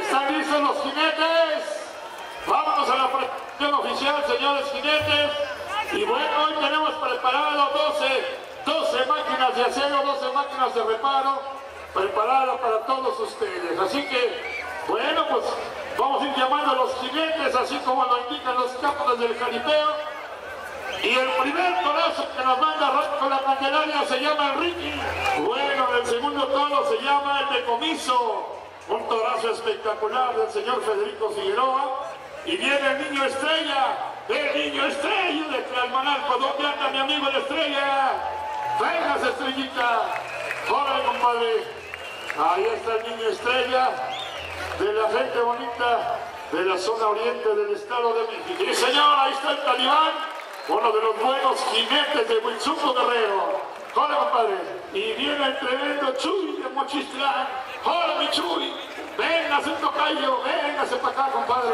¿Están listos los jinetes? Vámonos a la presentación oficial, señores jinetes. Y bueno, hoy tenemos preparado 12, 12 máquinas de acero, 12 máquinas de reparo, preparadas para todos ustedes. Así que, bueno, pues vamos a ir llamando a los jinetes, así como lo indican los campos del jaripeo. Y el primer torazo que nos manda con la Candelaria se llama Enrique. Bueno, el segundo toro se llama el decomiso. Un torazo espectacular del señor Federico Figueroa. Y viene el niño estrella, el niño estrella de Tlalmanalco. ¿Dónde anda mi amigo la estrella? Vengas, estrellita. Hola, compadre. Ahí está el niño estrella de la gente bonita de la zona oriente del estado de México. Y señor, ahí está el talibán uno de los buenos jinetes de Huizuco Guerrero. Hola, compadre. Y viene el tremendo Chuy de Mochistlán. Hola, mi Chuy. Véngase un tocayo, véngase para acá, compadre.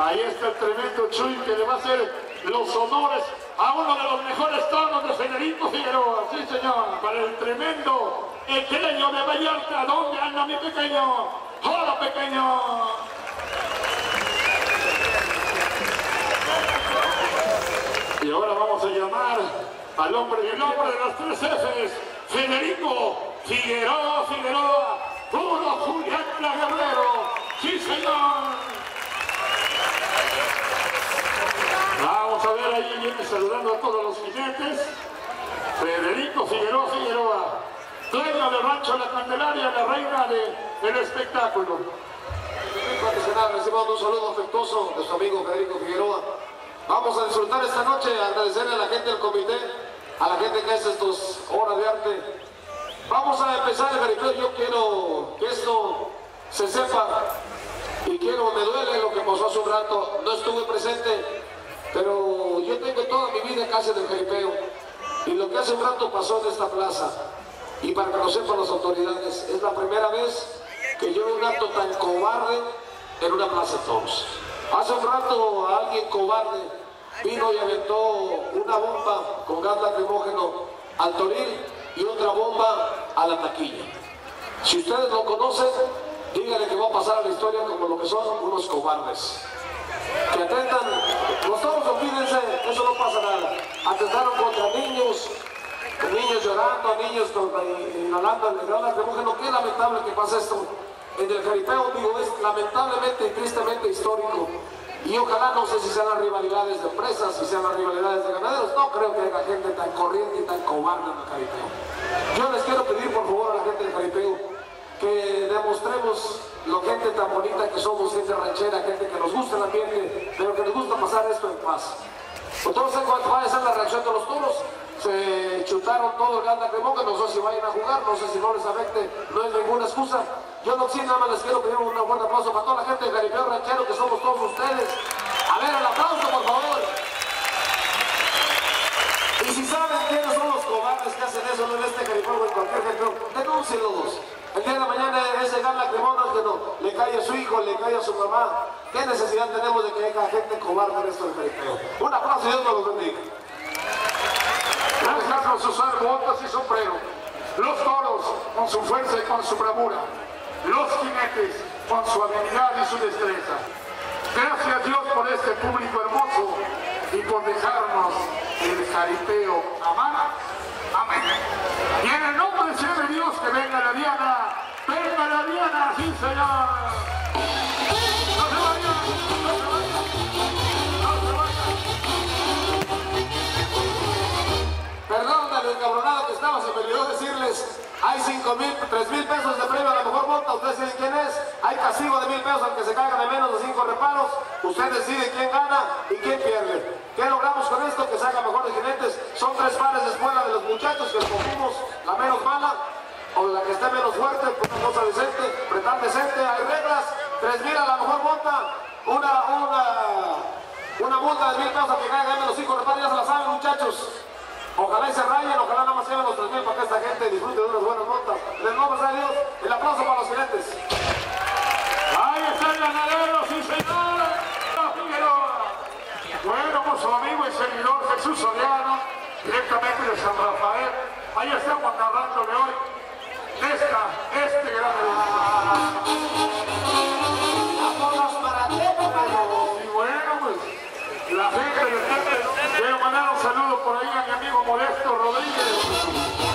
Ahí está el tremendo Chuy que le va a hacer los honores a uno de los mejores tonos de Federico Figueroa. Sí, señor. Para el tremendo pequeño de Vallarta. ¿Dónde anda mi pequeño? Hola, pequeño. Y ahora vamos a llamar al hombre, el nombre de los tres Fs, Federico Figueroa Figueroa, puro Julián Guerrero. ¡Sí, señor! Vamos a ver, ahí viene saludando a todos los clientes. Federico Figueroa Figueroa, dueño del rancho La Candelaria, la reina del espectáculo. Un saludo afectuoso de su amigo Federico Figueroa. Vamos a disfrutar esta noche, agradecerle a la gente del comité, a la gente que hace estas obras de arte. Vamos a empezar el jaripeo, yo quiero que esto se sepa y quiero, me duele lo que pasó hace un rato, no estuve presente, pero yo tengo toda mi vida casi del jaripeo y lo que hace un rato pasó en esta plaza y para que lo sepan las autoridades, es la primera vez que yo veo un acto tan cobarde en una plaza de toros. Hace un rato alguien cobarde vino y aventó una bomba con gas lacrimógeno al toril y otra bomba a la taquilla. Si ustedes lo conocen, díganle que va a pasar a la historia como lo que son unos cobardes. Que atentan, los todos olvídense, eso no pasa nada. Atentaron contra niños, niños llorando, niños inhalando el gas lacrimógeno. Qué lamentable que pase esto en el jaripeo, digo, es lamentablemente y tristemente histórico. Y ojalá, no sé si sean las rivalidades de empresas, si sean las rivalidades de ganaderos, no creo que haya gente tan corriente y tan cobarde en el jaripeo. Yo les quiero pedir por favor a la gente del jaripeo que demostremos lo gente tan bonita que somos, gente ranchera, gente que nos gusta el ambiente, pero que nos gusta pasar esto en paz. Entonces, cuál va a ser la reacción de los toros? Se chutaron todo el ganda cremón, que no sé si vayan a jugar, no sé si no les afecte, no es ninguna excusa. Yo no sí, nada más les quiero pedir un fuerte aplauso para toda la gente de Jaripeo Ranchero, que somos todos ustedes. A ver, el aplauso, por favor. Y si saben quiénes son los cobardes que hacen eso en este Jaripeo o en cualquier jaripeo, denúncielos. El día de la mañana ese gan lacrimonas que no le cae a su hijo, le cae a su mamá. ¿Qué necesidad tenemos de que haya gente cobarde en esto del jaripeo? Un aplauso y Dios me los bendiga. Gracias a sus botas y sombrero. Los toros con su fuerza y con su bravura los jinetes con su habilidad y su destreza. Gracias Dios por este público hermoso y por dejarnos el jaripeo amar. Amén. Y en el nombre de Dios que venga la Diana, venga la Diana, sí Señor. Hay 5 mil, 3 mil pesos de premio a la mejor monta, ustedes deciden quién es. Hay castigo de mil pesos al que se caiga de menos de 5 reparos. Usted decide quién gana y quién pierde. ¿Qué logramos con esto? Que se hagan mejores jinetes. Son tres pares de escuela de los muchachos que escogimos la menos mala o la que esté menos fuerte, una cosa decente, pretar decente. Hay reglas, 3 mil a la mejor monta, una, una, una multa de mil pesos al que caiga menos 5 reparos. Ya se la saben, muchachos. Ojalá y se rayen, ojalá nada más lleven los 3.000 para que esta gente disfrute de unas buenas notas. Les vamos a Dios el aplauso para los clientes. Ahí está el ganadero, sí señor. Bueno, con su amigo y servidor Jesús Soriano, directamente de San Rafael. Ahí estamos narrándole hoy esta, este gran Vámonos para. Y bueno, pues, la gente de quiero mandar un saludo por ahí a mi amigo Modesto Rodríguez.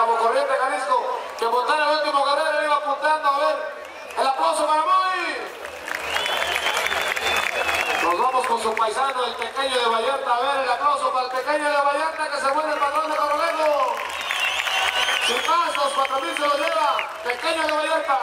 Aguacorriente, Jalisco, que montaron el último carrera y iba apuntando. A ver, el aplauso para Moy. Nos vamos con su paisano, el pequeño de Vallarta. A ver, el aplauso para el pequeño de Vallarta que se vuelve el patrón de Corolejo. Sin más, los 4.000 se lo lleva, pequeño de Vallarta.